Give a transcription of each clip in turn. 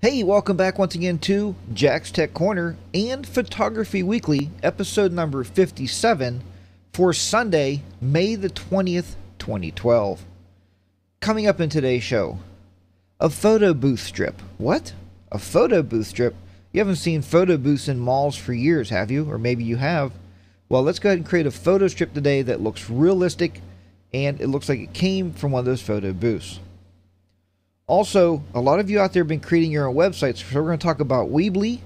Hey, welcome back once again to Jack's Tech Corner and Photography Weekly, episode number 57 for Sunday, May the 20th, 2012. Coming up in today's show, a photo booth strip. What? A photo booth strip? You haven't seen photo booths in malls for years, have you? Or maybe you have. Well, let's go ahead and create a photo strip today that looks realistic and it looks like it came from one of those photo booths. Also, a lot of you out there have been creating your own websites, so we're going to talk about Weebly.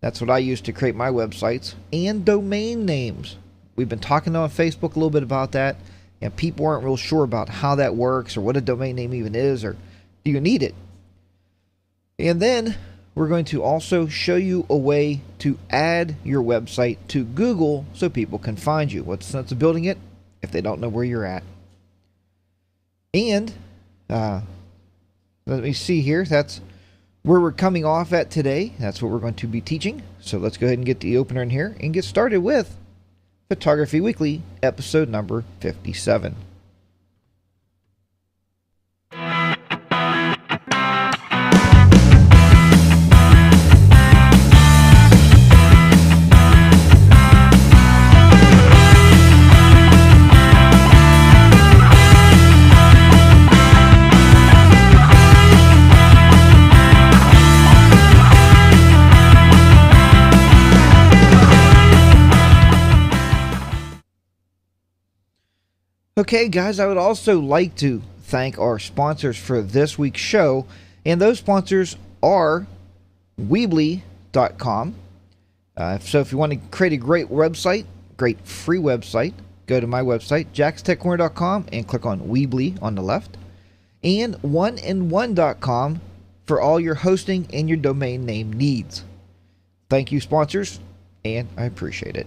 That's what I use to create my websites, and domain names. We've been talking on Facebook a little bit about that, and people aren't real sure about how that works or what a domain name even is, or do you need it? And then we're going to also show you a way to add your website to Google so people can find you. What's the sense of building it if they don't know where you're at? And uh, let me see here. That's where we're coming off at today. That's what we're going to be teaching. So let's go ahead and get the opener in here and get started with Photography Weekly, episode number 57. Okay, guys, I would also like to thank our sponsors for this week's show, and those sponsors are Weebly.com. Uh, so if you want to create a great website, great free website, go to my website, jackstechcorner.com, and click on Weebly on the left, and oneandone.com for all your hosting and your domain name needs. Thank you, sponsors, and I appreciate it.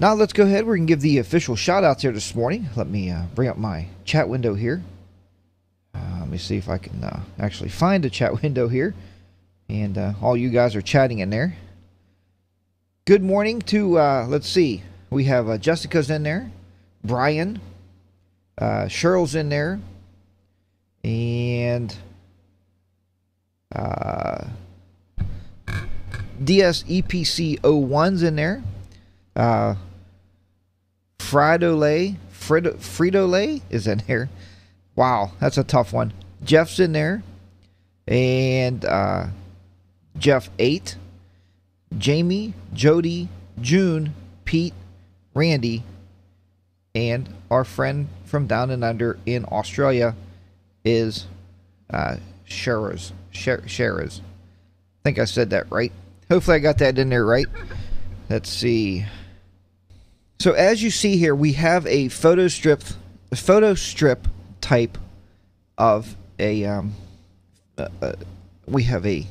Now let's go ahead. Going to give the official shout outs here this morning. Let me uh, bring up my chat window here. Uh, let me see if I can uh, actually find a chat window here. And uh, all you guys are chatting in there. Good morning to, uh, let's see, we have uh, Jessica's in there, Brian, Cheryl's in there, and DSEPC01's in there. Frito Lay, Frito, Lay is in here. Wow, that's a tough one. Jeff's in there, and uh, Jeff eight, Jamie, Jody, June, Pete, Randy, and our friend from down and under in Australia is uh, Sheraz. Sheraz. I think I said that right. Hopefully, I got that in there right. Let's see. So as you see here, we have a photo strip, a photo strip type of a. Um, uh, uh, we have a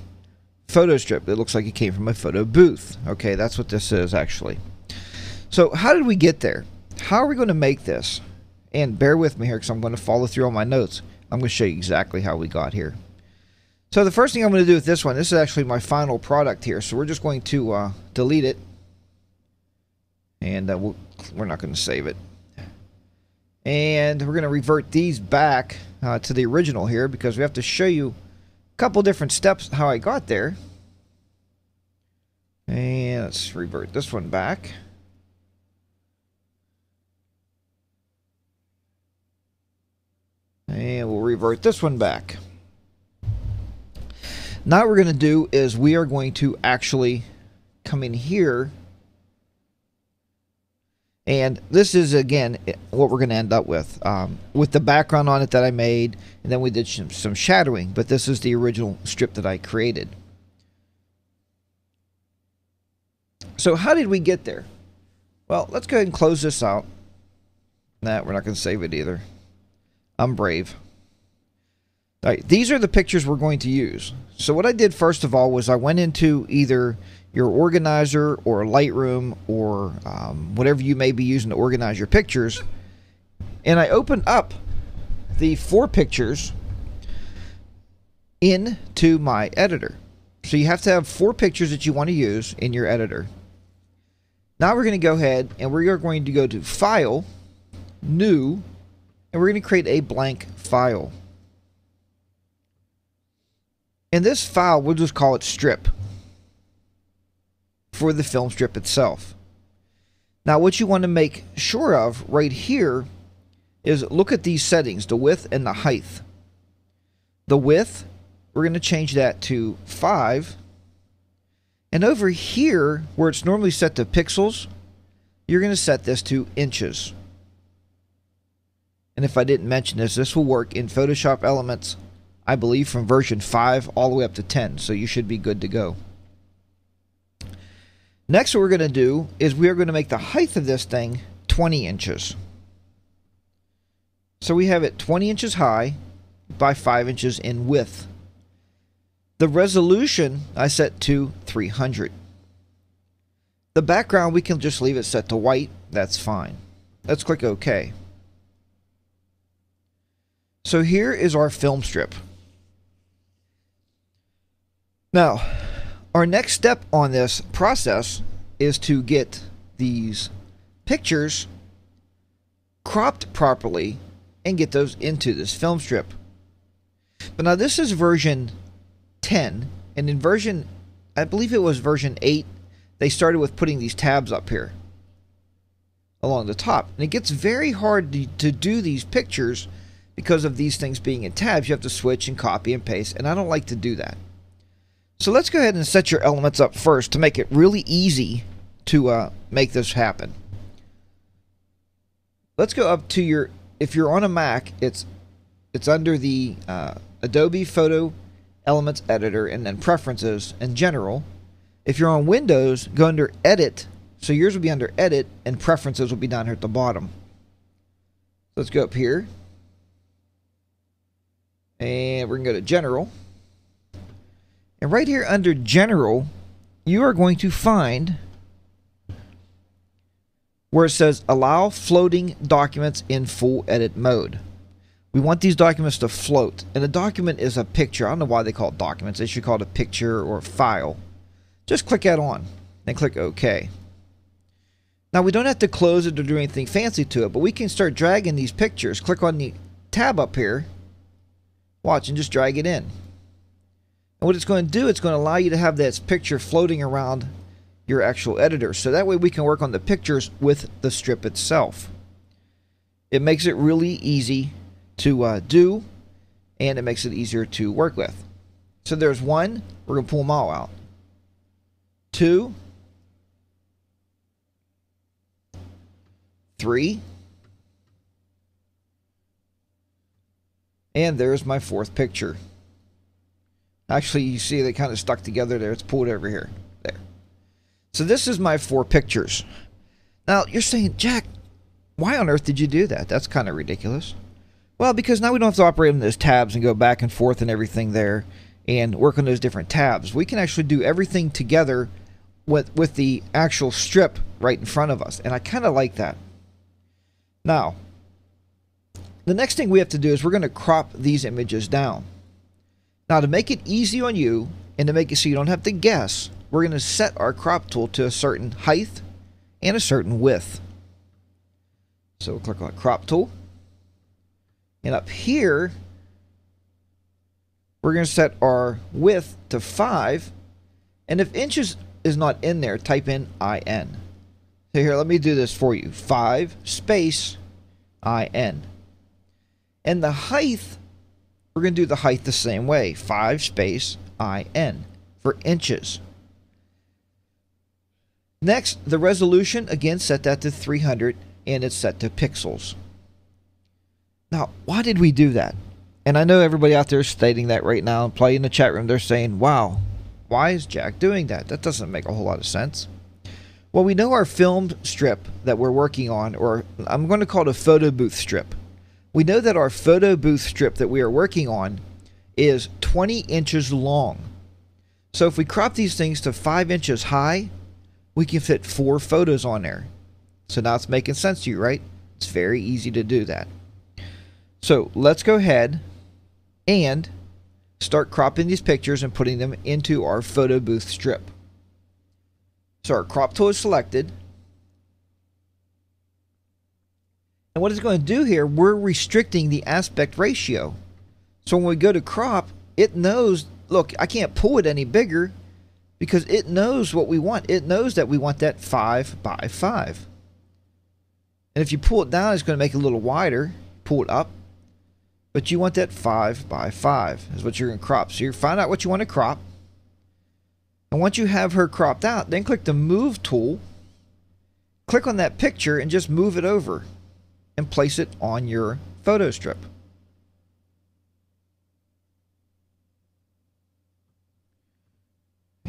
photo strip. It looks like it came from a photo booth. Okay, that's what this is actually. So how did we get there? How are we going to make this? And bear with me here because I'm going to follow through on my notes. I'm going to show you exactly how we got here. So the first thing I'm going to do with this one, this is actually my final product here. So we're just going to uh, delete it and uh, we we are not going to save it. And we're going to revert these back uh, to the original here because we have to show you a couple different steps how I got there. And let's revert this one back. And we'll revert this one back. Now what we're going to do is we are going to actually come in here and this is, again, what we're going to end up with. Um, with the background on it that I made, and then we did some, some shadowing, but this is the original strip that I created. So how did we get there? Well, let's go ahead and close this out. Nah, we're not going to save it either. I'm brave. These are the pictures we're going to use. So what I did first of all was I went into either your organizer or Lightroom or um, whatever you may be using to organize your pictures. And I opened up the four pictures into my editor. So you have to have four pictures that you want to use in your editor. Now we're going to go ahead and we are going to go to File, New, and we're going to create a blank file. And this file, we'll just call it strip for the film strip itself. Now, what you want to make sure of right here is look at these settings, the width and the height. The width, we're going to change that to 5. And over here, where it's normally set to pixels, you're going to set this to inches. And if I didn't mention this, this will work in Photoshop Elements, I believe from version 5 all the way up to 10, so you should be good to go. Next, what we're going to do is we are going to make the height of this thing 20 inches. So we have it 20 inches high by 5 inches in width. The resolution I set to 300. The background, we can just leave it set to white. That's fine. Let's click OK. So here is our film strip. Now, our next step on this process is to get these pictures cropped properly and get those into this film strip. But now this is version 10, and in version, I believe it was version 8, they started with putting these tabs up here along the top. And it gets very hard to, to do these pictures because of these things being in tabs. You have to switch and copy and paste, and I don't like to do that. So let's go ahead and set your elements up first to make it really easy to uh, make this happen. Let's go up to your, if you're on a Mac, it's it's under the uh, Adobe Photo Elements Editor and then Preferences and General. If you're on Windows, go under Edit. So yours will be under Edit and Preferences will be down here at the bottom. Let's go up here. And we're going to go to General. And right here under General, you are going to find where it says Allow Floating Documents in Full Edit Mode. We want these documents to float. And a document is a picture. I don't know why they call it documents. They should call it a picture or a file. Just click that on and click OK. Now we don't have to close it or do anything fancy to it, but we can start dragging these pictures. Click on the tab up here. Watch and just drag it in. And what it's going to do, it's going to allow you to have this picture floating around your actual editor. So that way we can work on the pictures with the strip itself. It makes it really easy to uh, do and it makes it easier to work with. So there's one, we're going to pull them all out. Two, three, and there's my fourth picture. Actually, you see they kind of stuck together there. It's pulled over here. There. So this is my four pictures. Now, you're saying, Jack, why on earth did you do that? That's kind of ridiculous. Well, because now we don't have to operate on those tabs and go back and forth and everything there and work on those different tabs. We can actually do everything together with, with the actual strip right in front of us. And I kind of like that. Now, the next thing we have to do is we're going to crop these images down. Now to make it easy on you and to make it so you don't have to guess, we're going to set our crop tool to a certain height and a certain width. So we'll click on crop tool. And up here, we're going to set our width to 5. And if inches is not in there, type in IN. So here, let me do this for you. 5 space IN. And the height we're going to do the height the same way 5 space IN for inches. Next, the resolution, again, set that to 300 and it's set to pixels. Now, why did we do that? And I know everybody out there is stating that right now and play in the chat room. They're saying, wow, why is Jack doing that? That doesn't make a whole lot of sense. Well, we know our film strip that we're working on, or I'm going to call it a photo booth strip we know that our photo booth strip that we are working on is 20 inches long. So if we crop these things to 5 inches high, we can fit four photos on there. So now it's making sense to you, right? It's very easy to do that. So let's go ahead and start cropping these pictures and putting them into our photo booth strip. So our crop tool is selected. And what it's going to do here, we're restricting the aspect ratio. So when we go to crop, it knows look, I can't pull it any bigger because it knows what we want. It knows that we want that 5 by 5. And if you pull it down, it's going to make it a little wider. Pull it up. But you want that 5 by 5 is what you're going to crop. So you find out what you want to crop. And once you have her cropped out, then click the Move tool. Click on that picture and just move it over and place it on your photo strip.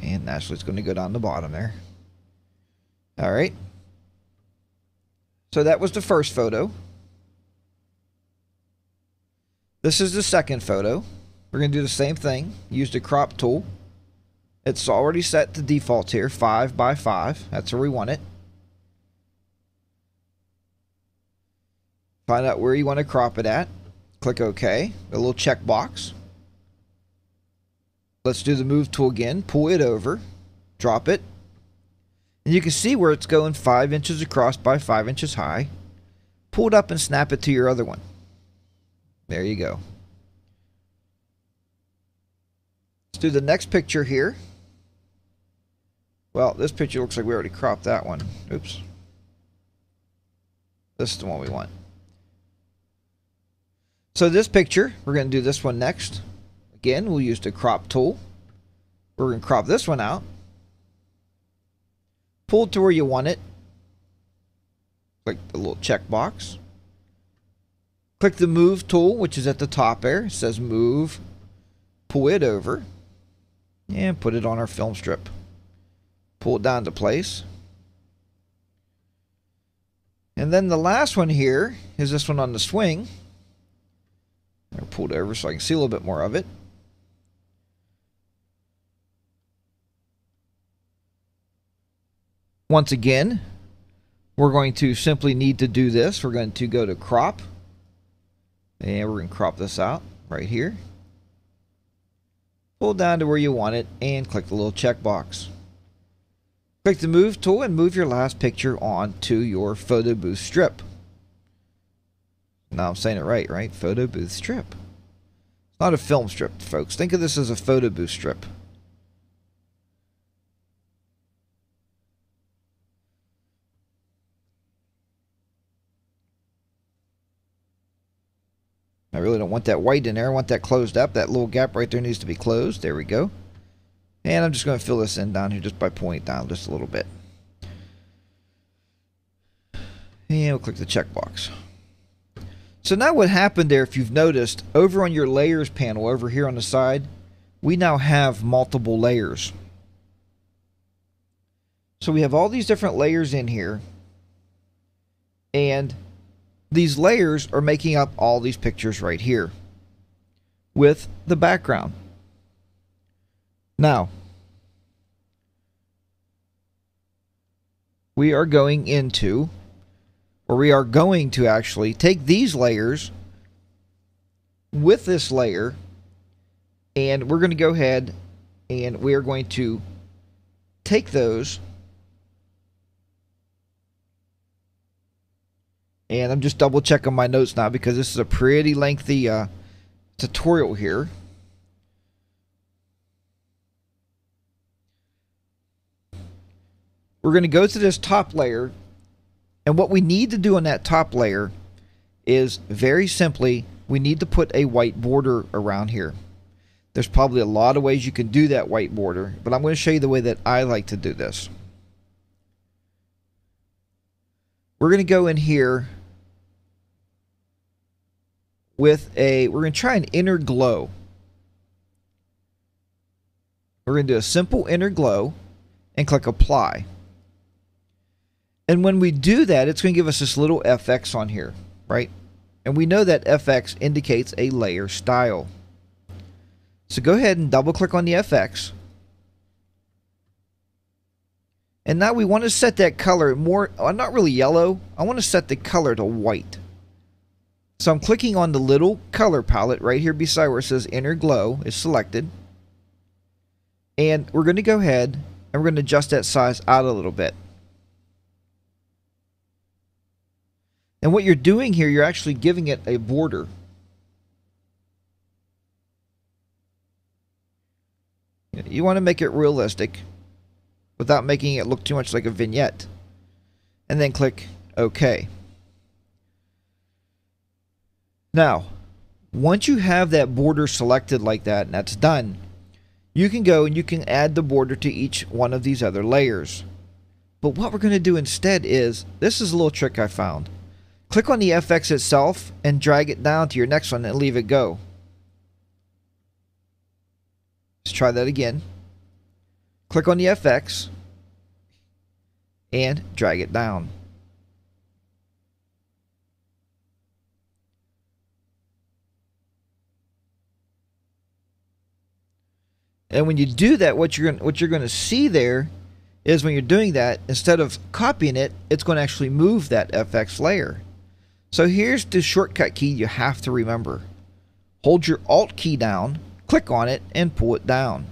And naturally it's going to go down the bottom there. All right. So that was the first photo. This is the second photo. We're going to do the same thing. Use the crop tool. It's already set to default here, 5 by 5. That's where we want it. Find out where you want to crop it at. Click OK. A little check box. Let's do the move tool again. Pull it over. Drop it. And you can see where it's going 5 inches across by 5 inches high. Pull it up and snap it to your other one. There you go. Let's do the next picture here. Well, this picture looks like we already cropped that one. Oops. This is the one we want. So this picture, we're going to do this one next. Again, we'll use the crop tool. We're going to crop this one out. Pull it to where you want it. Click the little checkbox. Click the move tool, which is at the top there. It says move. Pull it over. And put it on our film strip. Pull it down to place. And then the last one here is this one on the swing. I pulled over so I can see a little bit more of it. Once again, we're going to simply need to do this. We're going to go to crop. And we're going to crop this out right here. Pull down to where you want it and click the little checkbox. Click the move tool and move your last picture onto your photo booth strip. Now I'm saying it right, right? Photo booth strip. It's not a film strip, folks. Think of this as a photo booth strip. I really don't want that white in there. I want that closed up. That little gap right there needs to be closed. There we go. And I'm just going to fill this in down here just by it down just a little bit. And we'll click the checkbox. So now what happened there, if you've noticed, over on your layers panel over here on the side, we now have multiple layers. So we have all these different layers in here. And these layers are making up all these pictures right here with the background. Now, we are going into where we are going to actually take these layers with this layer and we're going to go ahead and we are going to take those and I'm just double checking my notes now because this is a pretty lengthy uh, tutorial here. We're going to go to this top layer and what we need to do on that top layer is very simply, we need to put a white border around here. There's probably a lot of ways you can do that white border, but I'm going to show you the way that I like to do this. We're going to go in here with a, we're going to try an inner glow. We're going to do a simple inner glow and click apply. And when we do that, it's going to give us this little FX on here, right? And we know that FX indicates a layer style. So go ahead and double click on the FX. And now we want to set that color more, uh, not really yellow. I want to set the color to white. So I'm clicking on the little color palette right here beside where it says inner glow is selected. And we're going to go ahead and we're going to adjust that size out a little bit. And what you're doing here, you're actually giving it a border. You want to make it realistic without making it look too much like a vignette. And then click OK. Now, once you have that border selected like that and that's done, you can go and you can add the border to each one of these other layers. But what we're going to do instead is, this is a little trick I found. Click on the FX itself and drag it down to your next one and leave it go. Let's try that again. Click on the FX and drag it down. And when you do that, what you're what you're going to see there is when you're doing that, instead of copying it, it's going to actually move that FX layer. So here's the shortcut key you have to remember. Hold your Alt key down, click on it, and pull it down.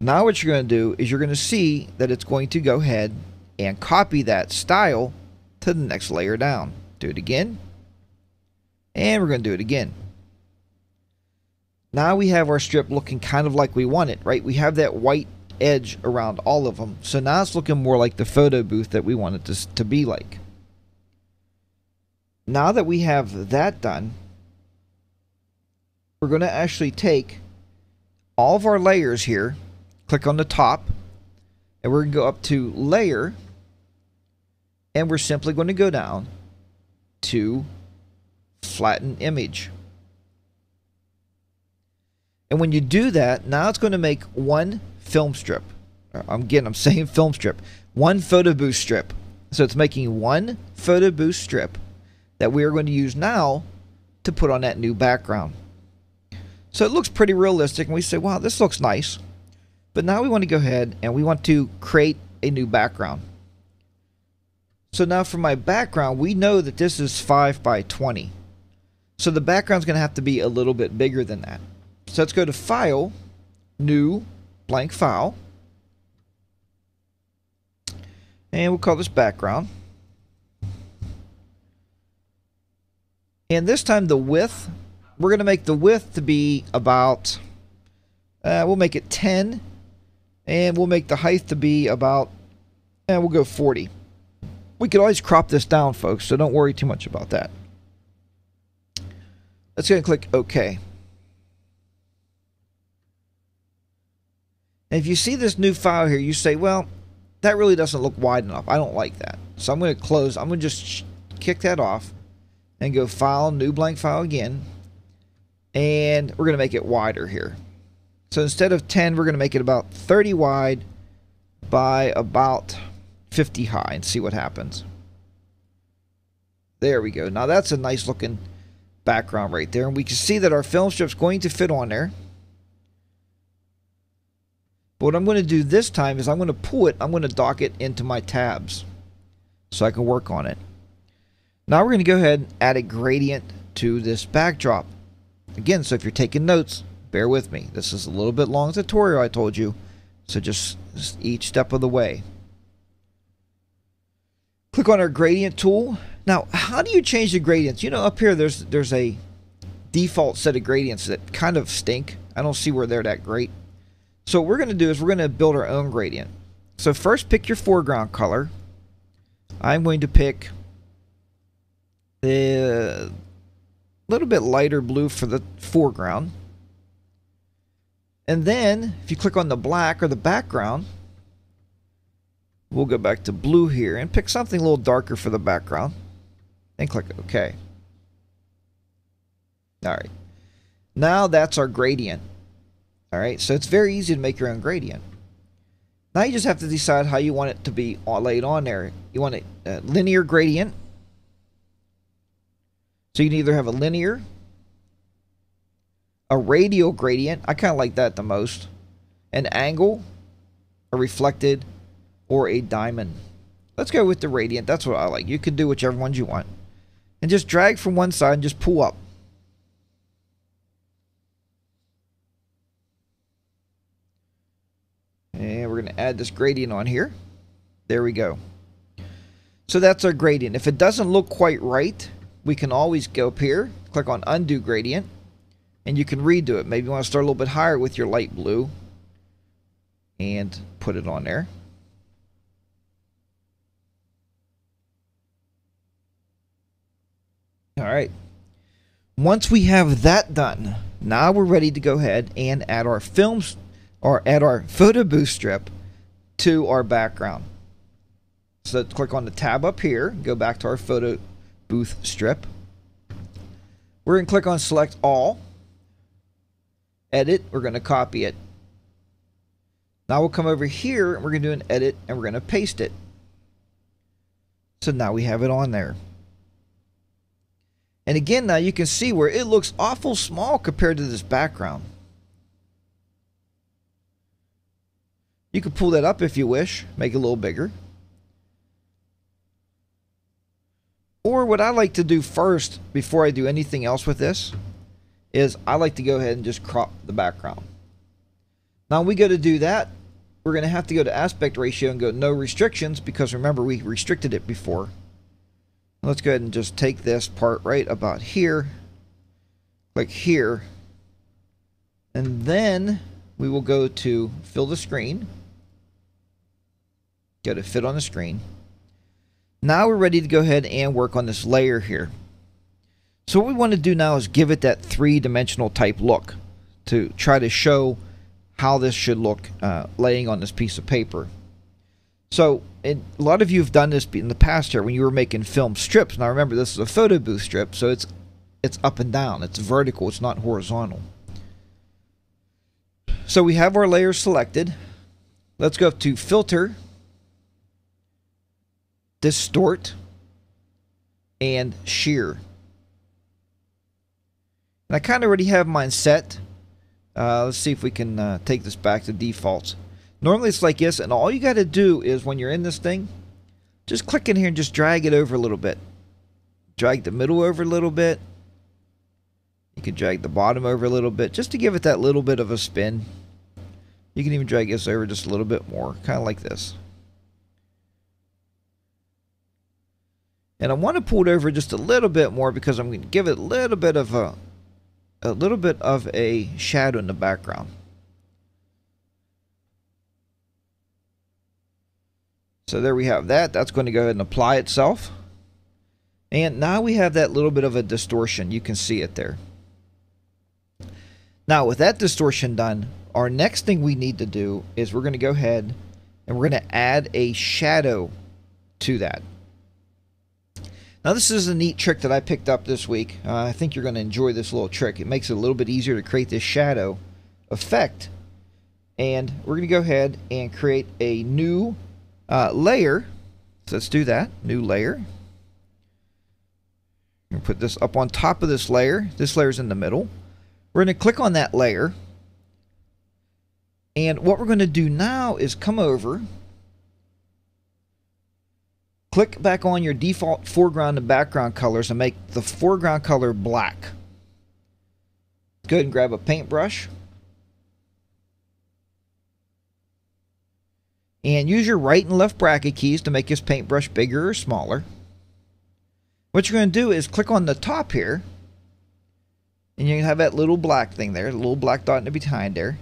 Now what you're going to do is you're going to see that it's going to go ahead and copy that style to the next layer down. Do it again. And we're going to do it again. Now we have our strip looking kind of like we want it, right? We have that white edge around all of them. So now it's looking more like the photo booth that we want it to, to be like. Now that we have that done, we're going to actually take all of our layers here, click on the top, and we're going to go up to layer, and we're simply going to go down to flatten image. And when you do that, now it's going to make one film strip. Uh, I'm again, I'm saying film strip. One photo booth strip. So it's making one photo booth strip that we are going to use now to put on that new background. So it looks pretty realistic and we say, wow, this looks nice. But now we want to go ahead and we want to create a new background. So now for my background, we know that this is 5 by 20. So the background is going to have to be a little bit bigger than that. So let's go to File, New, Blank File. And we'll call this background. And this time the width, we're going to make the width to be about, uh, we'll make it 10. And we'll make the height to be about, and we'll go 40. We could always crop this down, folks, so don't worry too much about that. Let's go and click OK. And if you see this new file here, you say, well, that really doesn't look wide enough. I don't like that. So I'm going to close. I'm going to just kick that off and go File, New Blank File again. And we're going to make it wider here. So instead of 10, we're going to make it about 30 wide by about 50 high and see what happens. There we go. Now that's a nice looking background right there. And we can see that our film strip's going to fit on there. But what I'm going to do this time is I'm going to pull it, I'm going to dock it into my tabs so I can work on it. Now we're going to go ahead and add a gradient to this backdrop. Again, so if you're taking notes, bear with me. This is a little bit long tutorial I told you, so just, just each step of the way. Click on our gradient tool. Now, how do you change the gradients? You know, up here there's there's a default set of gradients that kind of stink. I don't see where they're that great. So what we're going to do is we're going to build our own gradient. So first pick your foreground color. I'm going to pick the little bit lighter blue for the foreground. And then if you click on the black or the background, we'll go back to blue here and pick something a little darker for the background. And click OK. All right. Now that's our gradient. All right, so it's very easy to make your own gradient. Now you just have to decide how you want it to be laid on there. You want a uh, linear gradient. So you can either have a linear, a radial gradient. I kind of like that the most. An angle, a reflected, or a diamond. Let's go with the radiant. That's what I like. You can do whichever ones you want. And just drag from one side and just pull up. And we're going to add this gradient on here. There we go. So that's our gradient. If it doesn't look quite right, we can always go up here, click on Undo Gradient, and you can redo it. Maybe you want to start a little bit higher with your light blue. and put it on there. All right. Once we have that done, now we're ready to go ahead and add our films or add our photo booth strip to our background. So click on the tab up here, go back to our photo booth strip. We're going to click on select all, edit, we're going to copy it. Now we'll come over here and we're going to do an edit and we're going to paste it. So now we have it on there. And again, now you can see where it looks awful small compared to this background. You can pull that up if you wish, make it a little bigger. Or what I like to do first, before I do anything else with this, is I like to go ahead and just crop the background. Now we go to do that, we're going to have to go to aspect ratio and go no restrictions because remember we restricted it before. Let's go ahead and just take this part right about here, click here, and then we will go to fill the screen, go to fit on the screen. Now we're ready to go ahead and work on this layer here. So what we want to do now is give it that three-dimensional type look to try to show how this should look uh, laying on this piece of paper. So a lot of you have done this in the past here when you were making film strips. Now remember, this is a photo booth strip, so it's it's up and down. It's vertical. It's not horizontal. So we have our layers selected. Let's go up to Filter, Distort, and Shear. And I kind of already have mine set. Uh, let's see if we can uh, take this back to defaults. Normally it's like this, and all you got to do is when you're in this thing, just click in here and just drag it over a little bit. Drag the middle over a little bit. You can drag the bottom over a little bit just to give it that little bit of a spin. You can even drag this over just a little bit more, kind of like this. And I want to pull it over just a little bit more because I'm going to give it a little bit of a a little bit of a shadow in the background. So there we have that. That's going to go ahead and apply itself. And now we have that little bit of a distortion. You can see it there. Now with that distortion done, our next thing we need to do is we're going to go ahead and we're going to add a shadow to that. Now this is a neat trick that I picked up this week. Uh, I think you're going to enjoy this little trick. It makes it a little bit easier to create this shadow effect. And we're going to go ahead and create a new uh, layer. So let's do that. New layer. I'm put this up on top of this layer. This layer is in the middle. We're going to click on that layer. And what we're going to do now is come over Click back on your default foreground and background colors and make the foreground color black. Go ahead and grab a paintbrush. And use your right and left bracket keys to make this paintbrush bigger or smaller. What you're going to do is click on the top here. And you have that little black thing there, the little black dot in the behind there.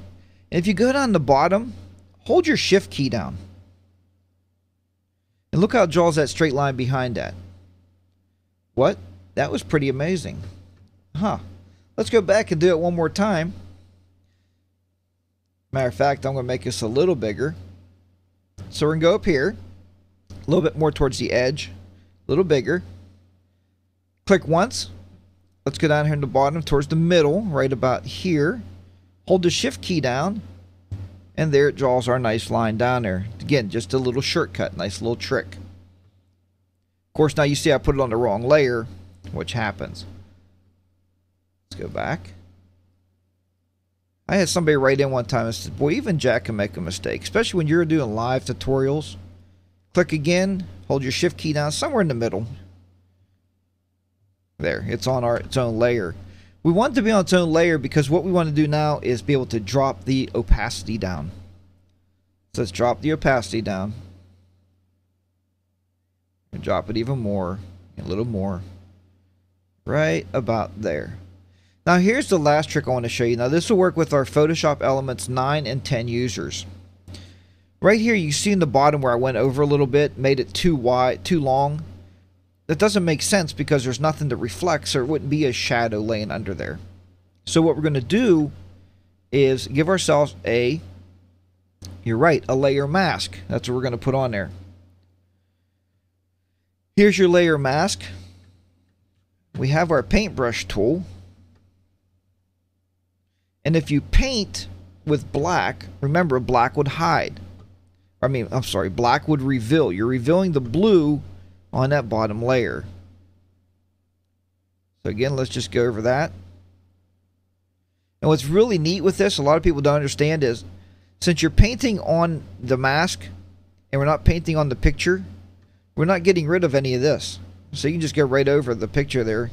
And if you go down the bottom, hold your shift key down. And look how it draws that straight line behind that. What? That was pretty amazing. Huh. Let's go back and do it one more time. Matter of fact, I'm going to make this a little bigger. So we're going to go up here. A little bit more towards the edge. A little bigger. Click once. Let's go down here in the bottom towards the middle, right about here. Hold the shift key down and there it draws our nice line down there. Again, just a little shortcut, nice little trick. Of course, now you see I put it on the wrong layer, which happens. Let's go back. I had somebody write in one time and said, boy, even Jack can make a mistake, especially when you're doing live tutorials. Click again, hold your shift key down somewhere in the middle. There, it's on our its own layer. We want it to be on its own layer because what we want to do now is be able to drop the opacity down. So let's drop the opacity down. And drop it even more, a little more. Right about there. Now here's the last trick I want to show you. Now this will work with our Photoshop Elements 9 and 10 users. Right here, you see in the bottom where I went over a little bit, made it too wide, too long. That doesn't make sense because there's nothing that reflects or it wouldn't be a shadow laying under there. So what we're going to do is give ourselves a, you're right, a layer mask. That's what we're going to put on there. Here's your layer mask. We have our paintbrush tool. And if you paint with black, remember black would hide. I mean, I'm sorry, black would reveal. You're revealing the blue on that bottom layer. So again, let's just go over that. And what's really neat with this, a lot of people don't understand is since you're painting on the mask and we're not painting on the picture, we're not getting rid of any of this. So you can just go right over the picture there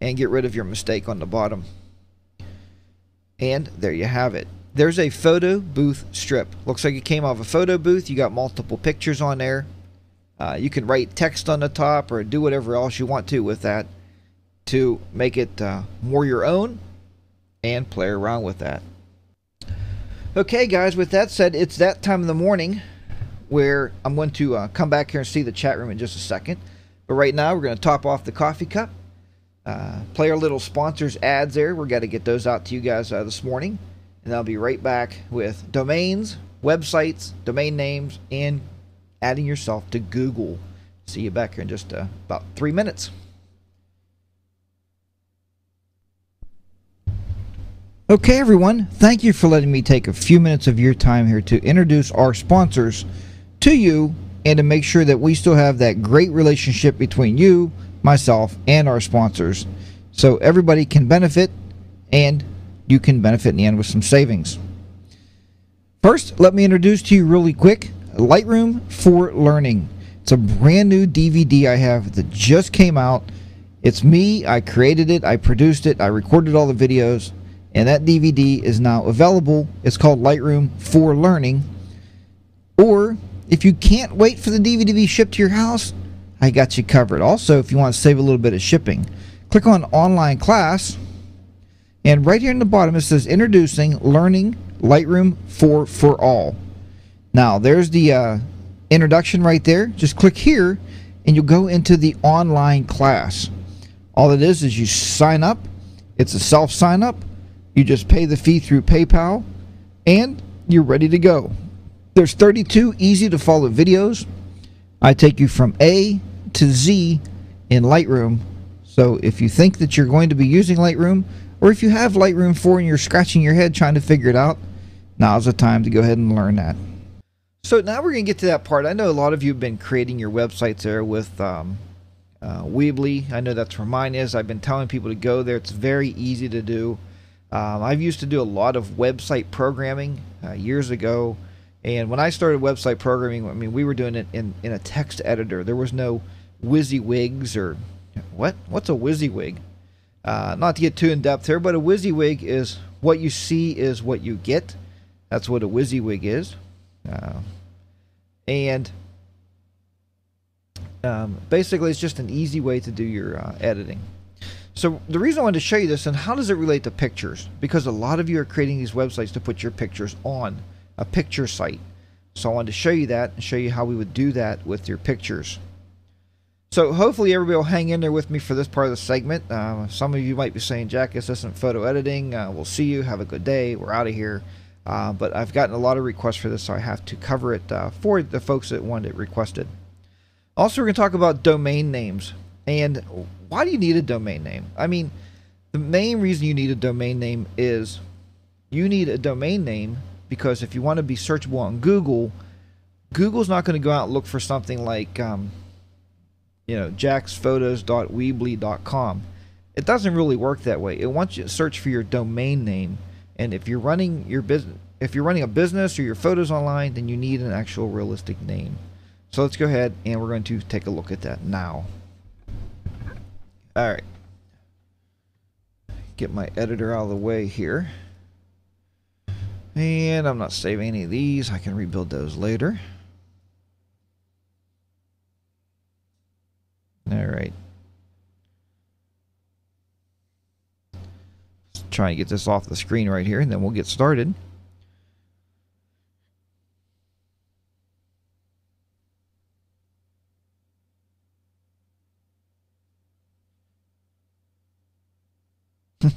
and get rid of your mistake on the bottom. And there you have it. There's a photo booth strip. Looks like it came off a photo booth. You got multiple pictures on there. Uh, you can write text on the top or do whatever else you want to with that to make it uh, more your own and play around with that. Okay, guys, with that said, it's that time of the morning where I'm going to uh, come back here and see the chat room in just a second. But right now, we're going to top off the coffee cup, uh, play our little sponsors ads there. We're going to get those out to you guys uh, this morning. And I'll be right back with domains, websites, domain names, and adding yourself to Google. See you back here in just uh, about three minutes. Okay, everyone, thank you for letting me take a few minutes of your time here to introduce our sponsors to you and to make sure that we still have that great relationship between you, myself, and our sponsors so everybody can benefit and you can benefit in the end with some savings. First, let me introduce to you really quick Lightroom for Learning. It's a brand new DVD I have that just came out. It's me, I created it, I produced it, I recorded all the videos and that DVD is now available. It's called Lightroom for Learning. Or if you can't wait for the DVD to be shipped to your house, I got you covered. Also, if you want to save a little bit of shipping, click on Online Class, and right here in the bottom it says Introducing Learning Lightroom 4 for All. Now, there's the uh, introduction right there. Just click here, and you'll go into the online class. All it is is you sign up. It's a self sign up you just pay the fee through PayPal and you're ready to go. There's 32 easy to follow videos. I take you from A to Z in Lightroom. So if you think that you're going to be using Lightroom, or if you have Lightroom 4 and you're scratching your head trying to figure it out, now's the time to go ahead and learn that. So now we're going to get to that part. I know a lot of you have been creating your websites there with um, uh, Weebly. I know that's where mine is. I've been telling people to go there. It's very easy to do. Um, I've used to do a lot of website programming uh, years ago, and when I started website programming, I mean we were doing it in, in a text editor. There was no WYSIWYGs or what? What's a WYSIWYG? Uh, not to get too in depth here, but a WYSIWYG is what you see is what you get. That's what a WYSIWYG is, uh, and um, basically it's just an easy way to do your uh, editing. So the reason I wanted to show you this and how does it relate to pictures? Because a lot of you are creating these websites to put your pictures on a picture site. So I wanted to show you that and show you how we would do that with your pictures. So hopefully everybody will hang in there with me for this part of the segment. Uh, some of you might be saying, Jack, this isn't photo editing. Uh, we'll see you. Have a good day. We're out of here. Uh, but I've gotten a lot of requests for this, so I have to cover it uh, for the folks that wanted it requested. Also, we're going to talk about domain names. And why do you need a domain name? I mean, the main reason you need a domain name is you need a domain name because if you want to be searchable on Google, Google's not going to go out and look for something like, um, you know, jacksphotos.weebly.com. It doesn't really work that way. It wants you to search for your domain name, and if you're running your business, if you're running a business or your photos online, then you need an actual realistic name. So let's go ahead and we're going to take a look at that now. All right. Get my editor out of the way here. And I'm not saving any of these. I can rebuild those later. All right. try and get this off the screen right here, and then we'll get started.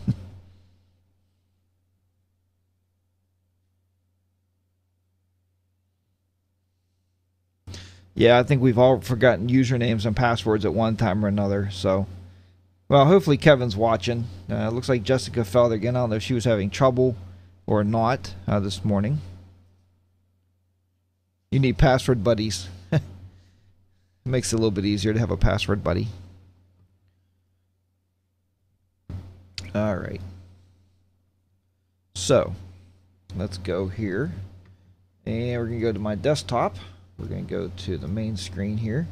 yeah, I think we've all forgotten usernames and passwords at one time or another, so well, hopefully Kevin's watching. Uh, looks like Jessica fell again. I don't know if she was having trouble or not uh, this morning. You need password buddies. it makes it a little bit easier to have a password buddy. All right. So, let's go here. And we're going to go to my desktop. We're going to go to the main screen here.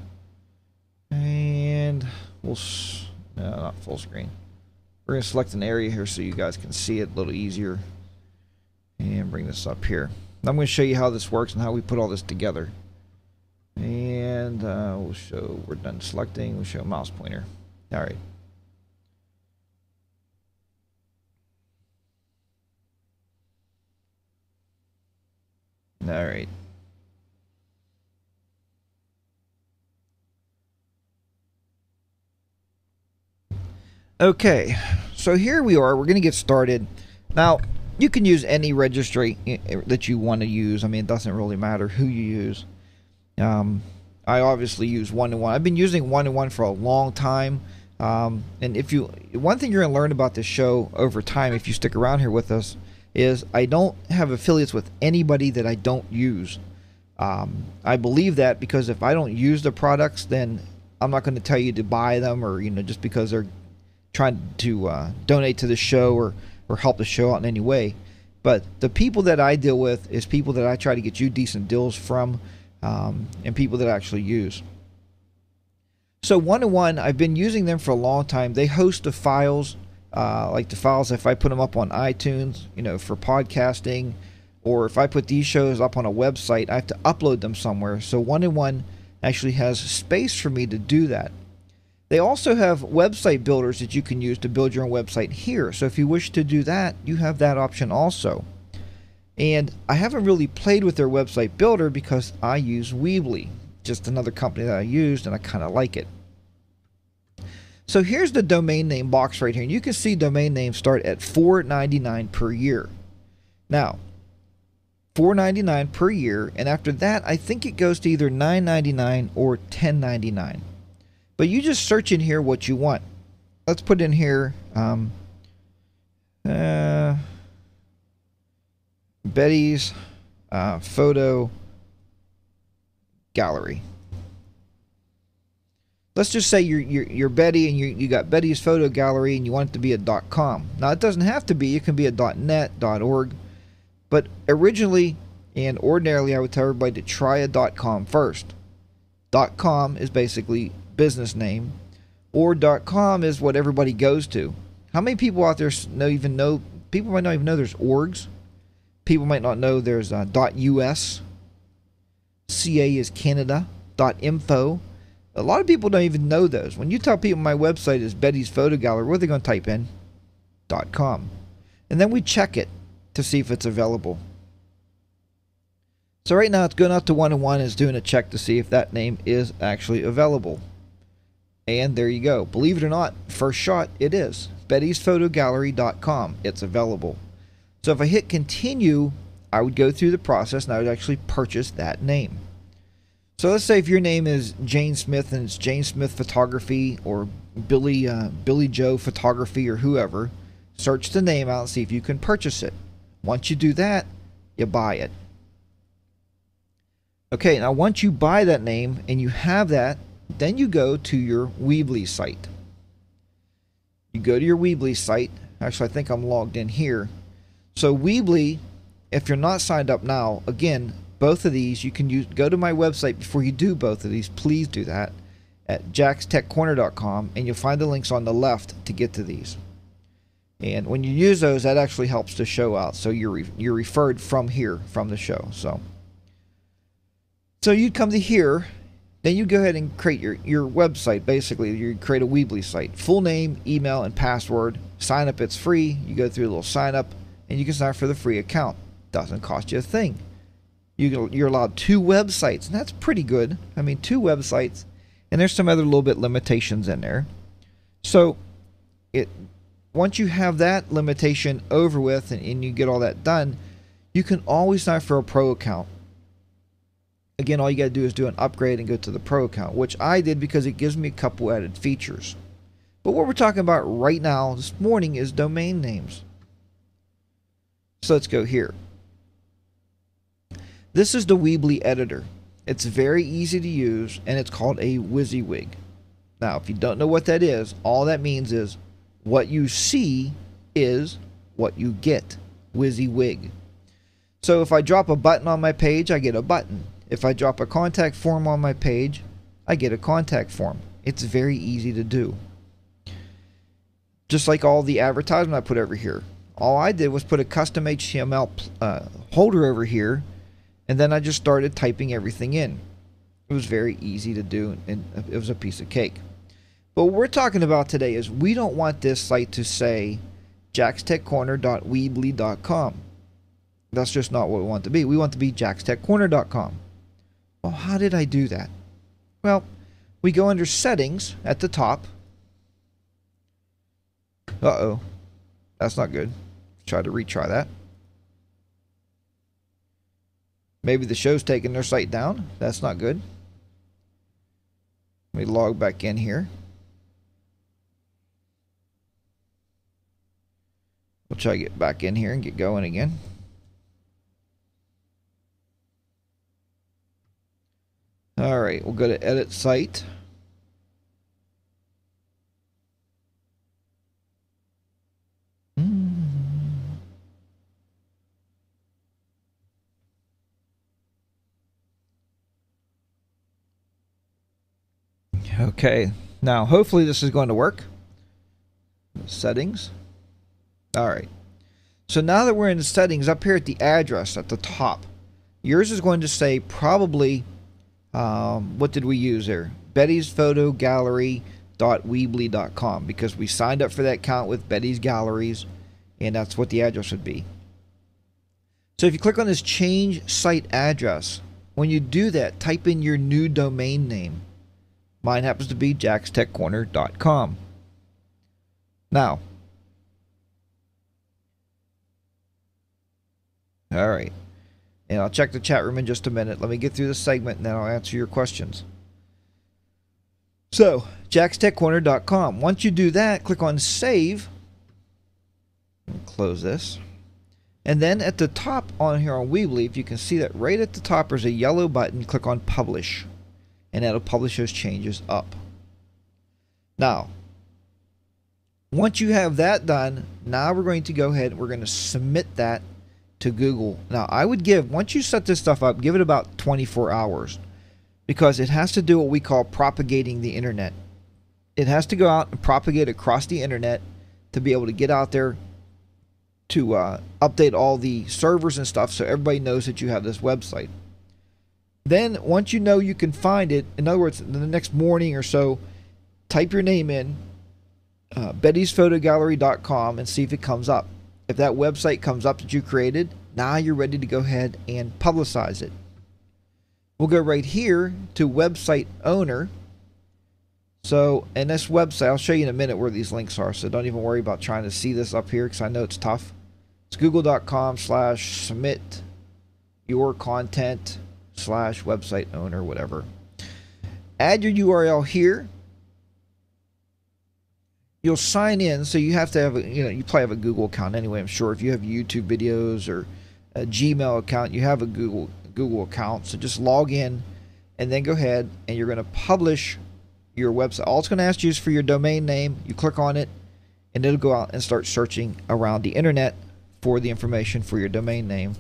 And we'll, no, not full screen. We're going to select an area here so you guys can see it a little easier. And bring this up here. I'm going to show you how this works and how we put all this together. And uh, we'll show, we're done selecting, we'll show mouse pointer. All right. All right. Okay, so here we are. We're going to get started. Now, you can use any registry eh, eh, that you want to use. I mean, it doesn't really matter who you use. Um, I obviously use one to one. I've been using one to one for a long time. Um, and if you, one thing you're going to learn about this show over time, if you stick around here with us, is I don't have affiliates with anybody that I don't use. Um, I believe that because if I don't use the products, then I'm not going to tell you to buy them or you know just because they're trying to uh, donate to the show or or help the show out in any way. But the people that I deal with is people that I try to get you decent deals from, um, and people that I actually use. So one to one, I've been using them for a long time. They host the files uh, like the files if I put them up on iTunes, you know, for podcasting, or if I put these shows up on a website, I have to upload them somewhere. So one in one actually has space for me to do that. They also have website builders that you can use to build your own website here. So if you wish to do that, you have that option also. And I haven't really played with their website builder because I use Weebly, just another company that I used and I kind of like it. So here's the domain name box right here. And you can see domain names start at $4.99 per year. Now, $4.99 per year, and after that, I think it goes to either $9.99 or $10.99. But you just search in here what you want. Let's put in here um, uh, Betty's uh, photo gallery let's just say you're, you're, you're Betty and you, you got Betty's photo gallery and you want it to be a dot .com. Now it doesn't have to be. It can be a dot .net, dot .org. But originally and ordinarily I would tell everybody to try a dot .com first. .com is basically business name or .com is what everybody goes to. How many people out there know even know people might not even know there's orgs. People might not know there's uh, .us. CA is Canada. .info a lot of people don't even know those. When you tell people my website is Betty's Photo Gallery, what are they going to type in? .com. And then we check it to see if it's available. So right now it's going out to one and one is doing a check to see if that name is actually available. And there you go. Believe it or not, first shot, it is. Betty'sPhotoGallery.com. It's available. So if I hit continue, I would go through the process and I would actually purchase that name. So let's say if your name is Jane Smith and it's Jane Smith Photography or Billy uh, Billy Joe Photography or whoever, search the name out and see if you can purchase it. Once you do that, you buy it. Okay, now once you buy that name and you have that, then you go to your Weebly site. You go to your Weebly site. Actually, I think I'm logged in here. So Weebly, if you're not signed up now, again, both of these you can use go to my website before you do both of these please do that at jackstechcorner.com and you'll find the links on the left to get to these and when you use those that actually helps the show out so you're re- you're referred from here from the show so so you'd come to here then you go ahead and create your, your website basically you create a weebly site full name email and password sign up it's free you go through a little sign up and you can sign up for the free account doesn't cost you a thing you you're allowed two websites, and that's pretty good. I mean, two websites, and there's some other little bit limitations in there. So, it once you have that limitation over with and, and you get all that done, you can always sign up for a pro account. Again, all you got to do is do an upgrade and go to the pro account, which I did because it gives me a couple added features. But what we're talking about right now this morning is domain names. So let's go here. This is the Weebly editor. It's very easy to use and it's called a WYSIWYG. Now, if you don't know what that is, all that means is what you see is what you get. WYSIWYG. So if I drop a button on my page, I get a button. If I drop a contact form on my page, I get a contact form. It's very easy to do. Just like all the advertisement I put over here. All I did was put a custom HTML uh, holder over here, and then I just started typing everything in. It was very easy to do, and it was a piece of cake. But what we're talking about today is we don't want this site to say jackstechcorner.weebly.com. That's just not what we want to be. We want to be jackstechcorner.com. Well, how did I do that? Well, we go under settings at the top. Uh-oh. That's not good. Try to retry that. Maybe the show's taking their site down. That's not good. Let me log back in here. We'll try to get back in here and get going again. All right, we'll go to edit site. Okay, now hopefully this is going to work. Settings. All right. So now that we're in the settings up here at the address at the top, yours is going to say probably, um, what did we use there? Betty's Photo Gallery Gallery.weebly.com because we signed up for that account with Betty's Galleries and that's what the address would be. So if you click on this change site address, when you do that, type in your new domain name. Mine happens to be jackstechcorner.com. Now, all right. And I'll check the chat room in just a minute. Let me get through this segment and then I'll answer your questions. So, jackstechcorner.com. Once you do that, click on save. Close this. And then at the top on here on Weebly, if you can see that right at the top, there's a yellow button. Click on publish and that'll publish those changes up. Now, once you have that done, now we're going to go ahead and we're going to submit that to Google. Now, I would give, once you set this stuff up, give it about 24 hours because it has to do what we call propagating the internet. It has to go out and propagate across the internet to be able to get out there to uh, update all the servers and stuff so everybody knows that you have this website. Then, once you know you can find it, in other words, the next morning or so, type your name in, uh, bettysphotogallery.com, and see if it comes up. If that website comes up that you created, now you're ready to go ahead and publicize it. We'll go right here to website owner. So, in this website, I'll show you in a minute where these links are, so don't even worry about trying to see this up here because I know it's tough. It's google.com slash submit your content slash website owner, whatever. Add your URL here. You'll sign in, so you have to have a, you know, you probably have a Google account anyway. I'm sure if you have YouTube videos or a Gmail account, you have a Google Google account. So just log in, and then go ahead and you're going to publish your website. All it's going to ask you is for your domain name. You click on it, and it'll go out and start searching around the internet for the information for your domain name.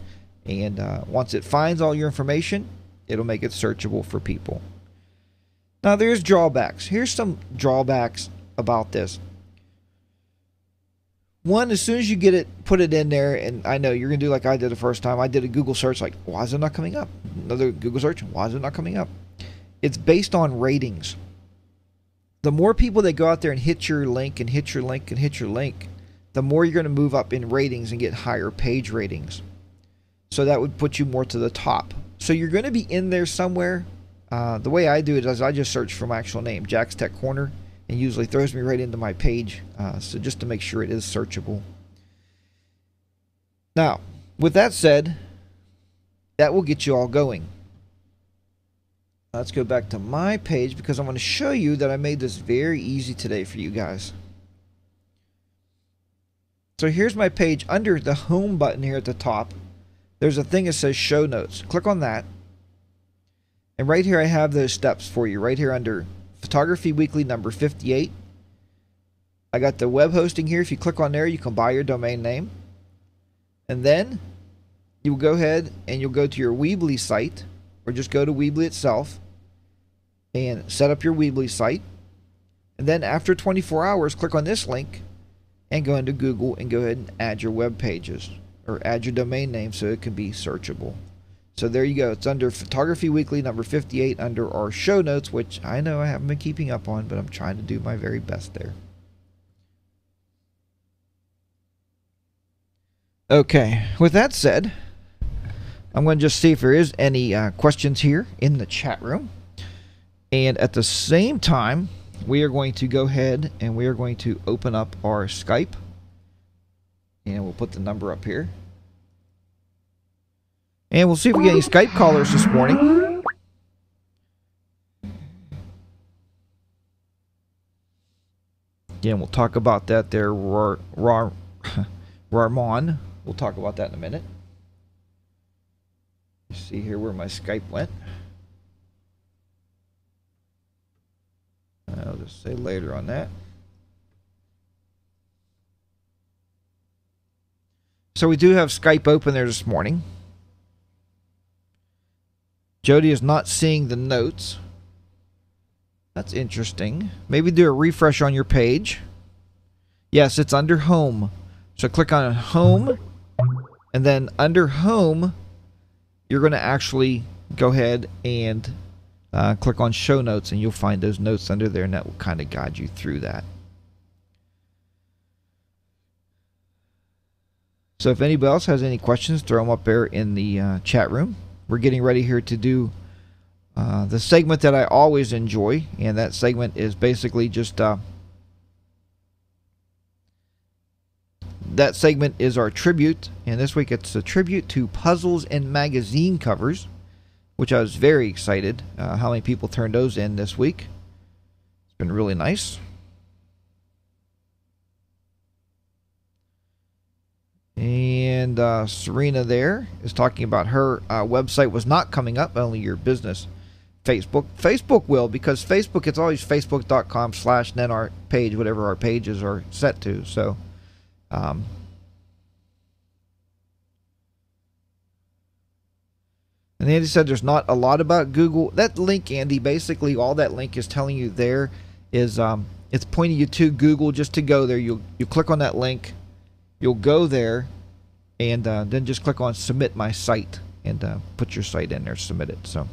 And uh, once it finds all your information, it'll make it searchable for people. Now, there's drawbacks. Here's some drawbacks about this. One, as soon as you get it, put it in there, and I know you're to do like I did the first time. I did a Google search, like, why is it not coming up? Another Google search, why is it not coming up? It's based on ratings. The more people that go out there and hit your link and hit your link and hit your link, the more you're going to move up in ratings and get higher page ratings. So that would put you more to the top. So you're going to be in there somewhere. Uh, the way I do it is I just search for my actual name, Jack's Tech Corner, and usually throws me right into my page. Uh, so just to make sure it is searchable. Now, with that said, that will get you all going. Let's go back to my page because I'm going to show you that I made this very easy today for you guys. So here's my page under the home button here at the top. There's a thing that says show notes. Click on that. And right here I have those steps for you right here under photography weekly number 58. I got the web hosting here. If you click on there, you can buy your domain name. And then you'll go ahead and you'll go to your Weebly site or just go to Weebly itself and set up your Weebly site. And then after 24 hours, click on this link and go into Google and go ahead and add your web pages or add your domain name so it can be searchable. So there you go. It's under Photography Weekly number 58 under our show notes, which I know I haven't been keeping up on, but I'm trying to do my very best there. Okay, with that said, I'm going to just see if there is any uh, questions here in the chat room. And at the same time, we are going to go ahead and we are going to open up our Skype. And we'll put the number up here. And we'll see if we get any Skype callers this morning. Again, we'll talk about that there, Rar, Ramon. We'll talk about that in a minute. See here where my Skype went. I'll just say later on that. So we do have Skype open there this morning. Jody is not seeing the notes. That's interesting. Maybe do a refresh on your page. Yes, it's under home. So click on home. And then under home, you're going to actually go ahead and uh, click on show notes and you'll find those notes under there and that will kind of guide you through that. So if anybody else has any questions, throw them up there in the uh, chat room. We're getting ready here to do uh, the segment that I always enjoy, and that segment is basically just uh, that segment is our tribute, and this week it's a tribute to puzzles and magazine covers which I was very excited uh, how many people turned those in this week. It's been really nice. And uh, Serena there is talking about her uh, website was not coming up, only your business Facebook. Facebook will because Facebook, it's always facebook.com slash netart page, whatever our pages are set to. So um, And Andy said there's not a lot about Google. That link, Andy, basically all that link is telling you there is um, it's pointing you to Google just to go there. You you click on that link, you'll go there, and uh, then just click on submit my site and uh, put your site in there, submit it. So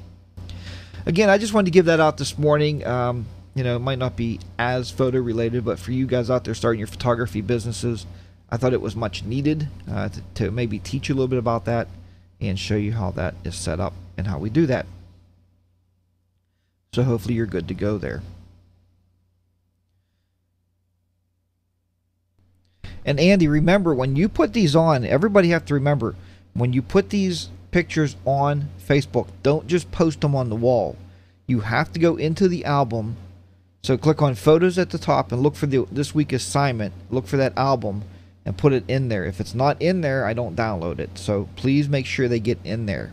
again, I just wanted to give that out this morning. Um, you know, it might not be as photo related, but for you guys out there starting your photography businesses, I thought it was much needed uh, to, to maybe teach you a little bit about that and show you how that is set up and how we do that. So hopefully you're good to go there. And Andy, remember when you put these on, everybody have to remember when you put these pictures on Facebook, don't just post them on the wall. You have to go into the album. So click on photos at the top and look for the this week assignment. Look for that album and put it in there. If it's not in there, I don't download it. So please make sure they get in there.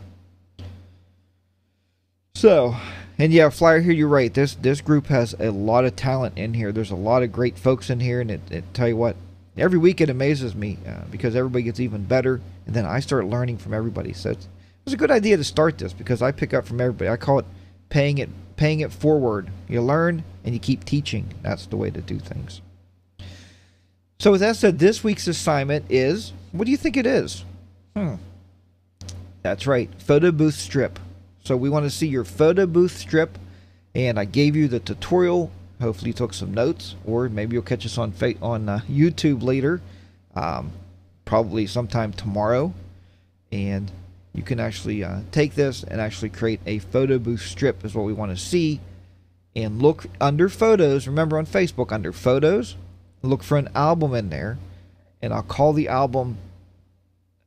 So, and yeah, Flyer here, you're right. This this group has a lot of talent in here. There's a lot of great folks in here, and it, it tell you what, every week it amazes me uh, because everybody gets even better, and then I start learning from everybody. So it's, it's a good idea to start this because I pick up from everybody. I call it paying it paying it forward. You learn and you keep teaching. That's the way to do things. So with that said, this week's assignment is, what do you think it is? Hmm. That's right, photo booth strip. So we want to see your photo booth strip, and I gave you the tutorial. Hopefully you took some notes, or maybe you'll catch us on on uh, YouTube later, um, probably sometime tomorrow, and you can actually uh, take this and actually create a photo booth strip is what we want to see and look under photos. Remember on Facebook, under photos, look for an album in there, and I'll call the album,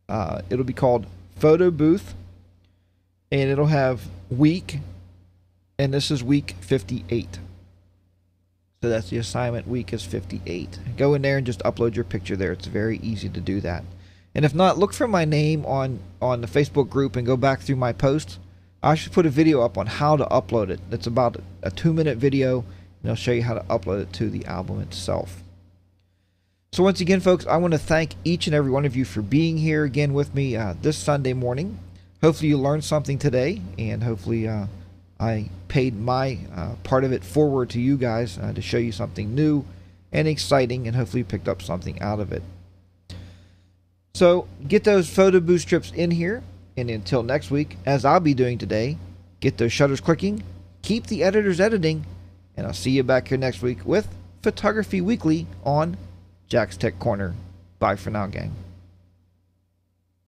uh, it'll be called Photo Booth, and it'll have week, and this is week 58. So that's the assignment week is 58. Go in there and just upload your picture there. It's very easy to do that. And if not, look for my name on on the Facebook group and go back through my posts. I should put a video up on how to upload it. It's about a two minute video, and I'll show you how to upload it to the album itself. So once again, folks, I want to thank each and every one of you for being here again with me uh, this Sunday morning. Hopefully you learned something today, and hopefully uh, I paid my uh, part of it forward to you guys uh, to show you something new and exciting, and hopefully picked up something out of it. So get those photo booth strips in here, and until next week, as I'll be doing today, get those shutters clicking, keep the editors editing, and I'll see you back here next week with Photography Weekly on Jack's Tech Corner. Bye for now, gang.